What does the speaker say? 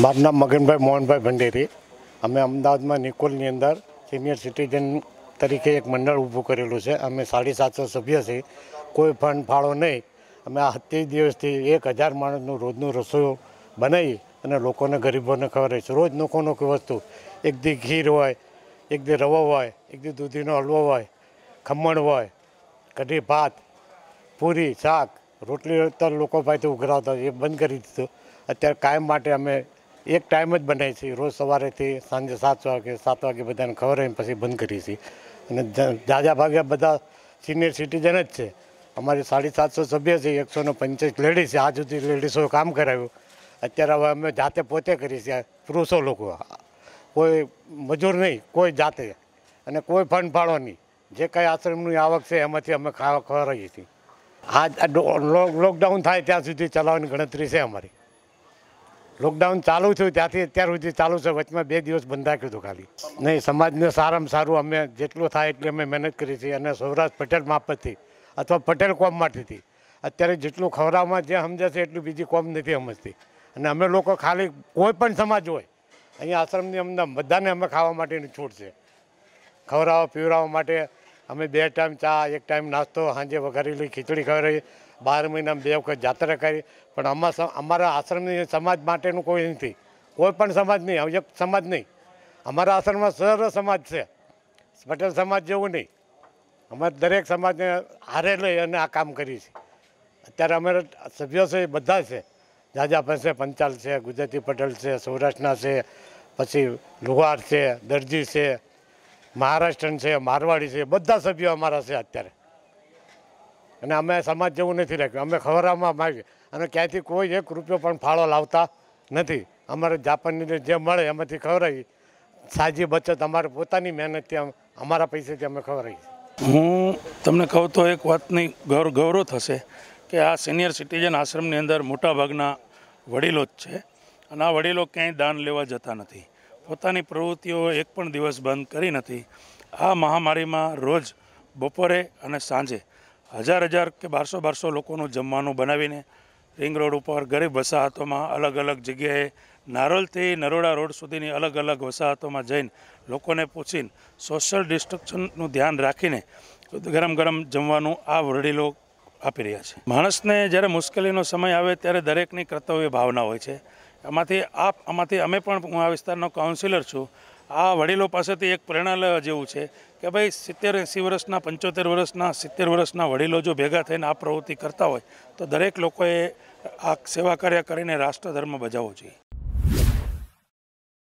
મારું નામ મગનભાઈ મોહનભાઈ ભંડેરી. અમે અમદાવાદમાં નિકોલની અંદર સિનિયર સિટીઝન તરીકે એક મંડળ ઊભું કરેલું છે. અમે સાડી સાતસો સભ્ય છીએ. કોઈ ફંડ ફાળો નહીં. અમે આ સત્યાવીસ દિવસથી એક હજાર માણસનું રોજનું રસોઈ બનાવી અને લોકોને ગરીબોને ખબર છે. રોજ નોખો નોખી વસ્તુ. એક દી ખીર હોય, એક દી રવો હોય, એક દી દૂધીનો હલવો હોય, ખમણ હોય, કઢી, ભાત, પૂરી, શાક, રોટલી તર લોકો પાસેથી ઉઘરાવતા એ બંધ કરી દીધું. અત્યારે કાયમ માટે અમે એક ટાઈમ જ બનાવી છીએ રોજ સવારેથી સાંજે સાત વાગે સાત વાગે બધાને ખબર હોય પછી બંધ કરીએ છીએ અને જાજા ભાગે બધા સિનિયર સિટીઝન જ છે. અમારી સાડી સાતસો સભ્ય છે, એકસો ને પંચાસ લેડીઝ છે. આજ સુધી લેડીઝો કામ કરાવ્યું. અત્યારે હવે અમે જાતે પોતે કરીએ છીએ. પુરુષો લોકો. કોઈ મજૂર નહીં, કોઈ જાતે. અને કોઈ ફંડ ફાળો નહીં. જે કાંઈ આશ્રમની આવક છે, એમાંથી અમે ખાવા ખવડાવીએ છીએ. આ લોકડાઉન થાય ત્યાં સુધી ચલાવવાની ગણતરી છે અમારી. લોકડાઉન ચાલુ થયું, ત્યાંથી અત્યાર સુધી ચાલુ છે, વચમાં બે દિવસ બંધ રાખ્યું હતું ખાલી. નહીં, સમાજને સારામાં સારું અમે જેટલું થાય એટલી અમે મહેનત કરી છે. અને સૌરાષ્ટ્ર પટેલ મારફતથી અથવા પટેલ કોમ માટેથી અત્યારે જેટલું ખવડાવમાં જે સમજે છે, એટલું બીજી કોમ નથી સમજતી. અને અમે લોકો ખાલી કોઈ પણ સમાજ હોય, અહીંયા આશ્રમની અમને બધાને અમે ખાવા માટેની છૂટ છે. ખવડાવવા પીવડાવવા માટે અમે બે ટાઈમ ચા, એક ટાઈમ નાસ્તો, સાંજે વઘારેલી ખીચડી ખવડાવી, બાર મહિનામાં બે વખત જાત્રા કરી. પણ અમારા અમારા આશ્રમની સમાજ માટેનું કોઈ નથી. કોઈ પણ સમાજ નહીં એક સમાજ નહીં. અમારા આશ્રમમાં સર્વ સમાજ છે. પટેલ સમાજ જેવું નહીં. અમારે દરેક સમાજને હારે લઈ અને આ કામ કરીએ છીએ અત્યારે અમે સભ્યો છે બધા છે. જાજા પાસે પંચાલ છે, ગુજરાતી પટેલ છે, સૌરાષ્ટ્રના છે, પછી લુહાર છે, દરજી છે મહારાષ્ટ્રન છે, મારવાડી છે, બધા સભ્યો અમારા છે અત્યારે. અને અમે સમાજ જેવું નથી રાખ્યું. અમે ખવરામાં માગીએ. અને ક્યાંયથી કોઈ એક રૂપિયો પણ ફાળો લાવતા નથી. અમારે જાપાનની જે મળે એમાંથી ખવડાવી સાજી બચત અમારે પોતાની મહેનતથી અમ- અમારા પૈસેથી અમે ખવડાવીએ હું તમને કહું તો એક વાતની ગૌરવ ગૌરવ થશે કે આ સિનિયર સિટીઝન આશ્રમની અંદર મોટાભાગના વડીલો જ છે. અને આ વડીલો ક્યાંય દાન લેવા જતા નથી. પોતાની પ્રવૃત્તિઓ એક પણ દિવસ બંધ કરી નથી. આ મહામારીમાં રોજ બપોરે અને સાંજે હજાર હજાર કે બારસો બારસો લોકોનું જમવાનું બનાવીને રિંગ રોડ ઉપર ગરીબ વસાહતોમાં અલગ અલગ જગ્યાએ નારોલથી નરોડા રોડ સુધીની અલગ અલગ વસાહતોમાં જઈને લોકોને પૂછીને સોશિયલ ડિસ્ટ્રક્શનનું ધ્યાન રાખીને ગરમ ગરમ જમવાનું આ વરડીલો આપી રહ્યા છે. માણસને જ્યારે મુશ્કેલીનો સમય આવે ત્યારે દરેકની કર્તવ્ય ભાવના હોય છે. એમાંથી આપ, આમાંથી અમે પણ હું આ વિસ્તારનો કાઉન્સિલર છું. આ વડીલો પાસેથી એક પ્રેરણા જેવું છે કે ભાઈ સિત્તેર એંસી વર્ષના, પંચોતેર વર્ષના, સિત્તેર વર્ષના વડીલો જો ભેગા થઈને આ પ્રવૃત્તિ કરતા હોય તો દરેક લોકોએ આ સેવા કાર્ય કરીને રાષ્ટ્રધર્મ બજાવવો જોઈએ.